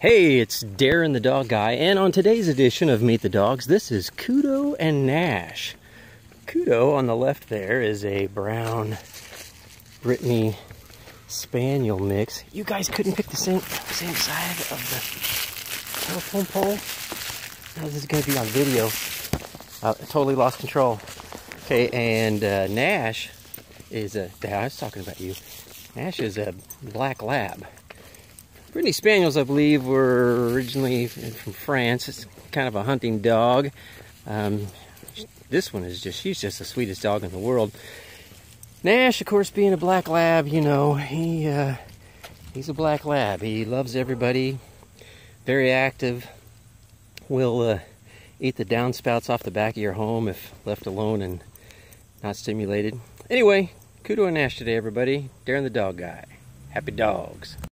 Hey, it's Darin the Dog Guy, and on today's edition of Meet the Dogs, this is Kudo and Nash. Kudo on the left there is a brown Brittany Spaniel mix. You guys couldn't pick the same same side of the telephone pole? Now this is going to be on video. I totally lost control. Okay, and uh, Nash is a. I was talking about you. Nash is a black lab. Brittany Spaniels, I believe, were originally from France. It's kind of a hunting dog. Um, this one is just, she's just the sweetest dog in the world. Nash, of course, being a black lab, you know, he uh, he's a black lab. He loves everybody, very active, will uh, eat the downspouts off the back of your home if left alone and not stimulated. Anyway, kudo and Nash today, everybody. Darin the Dog Guy. Happy dogs.